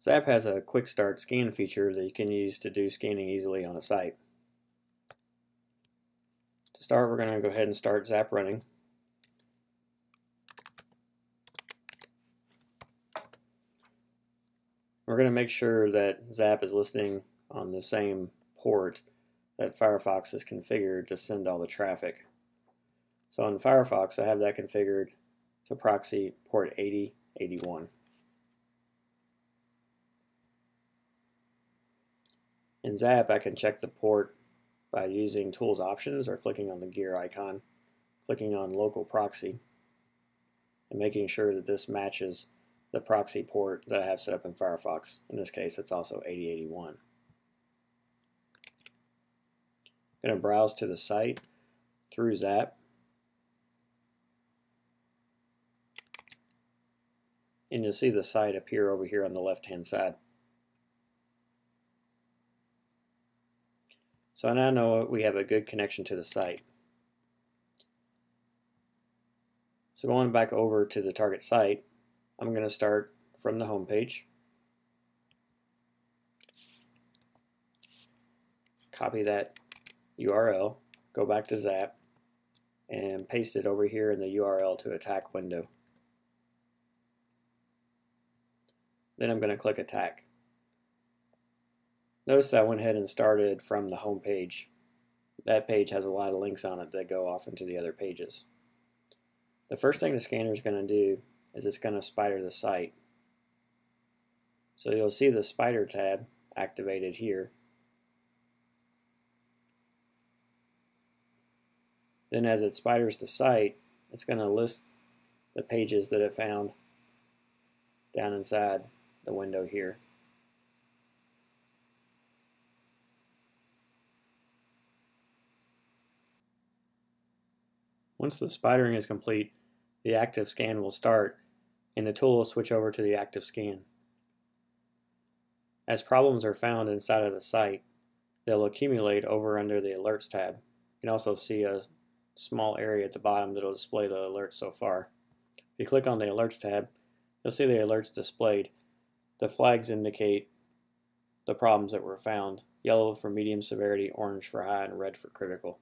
Zap has a quick start scan feature that you can use to do scanning easily on a site. To start, we're going to go ahead and start Zap running. We're going to make sure that Zap is listening on the same port that Firefox is configured to send all the traffic. So in Firefox, I have that configured to proxy port 8081. In Zap, I can check the port by using Tools Options or clicking on the gear icon, clicking on Local Proxy, and making sure that this matches the proxy port that I have set up in Firefox. In this case, it's also 8081. I'm going to browse to the site through Zap. And you'll see the site appear over here on the left-hand side. So I now know we have a good connection to the site. So going back over to the target site, I'm going to start from the home page. Copy that URL, go back to Zap, and paste it over here in the URL to attack window. Then I'm going to click attack. Notice that I went ahead and started from the home page. That page has a lot of links on it that go off into the other pages. The first thing the scanner is going to do is it's going to spider the site. So you'll see the spider tab activated here. Then as it spiders the site, it's going to list the pages that it found down inside the window here. Once the spidering is complete, the active scan will start and the tool will switch over to the active scan. As problems are found inside of the site, they'll accumulate over under the Alerts tab. You can also see a small area at the bottom that will display the alerts so far. If you click on the Alerts tab, you'll see the alerts displayed. The flags indicate the problems that were found, yellow for medium severity, orange for high, and red for critical.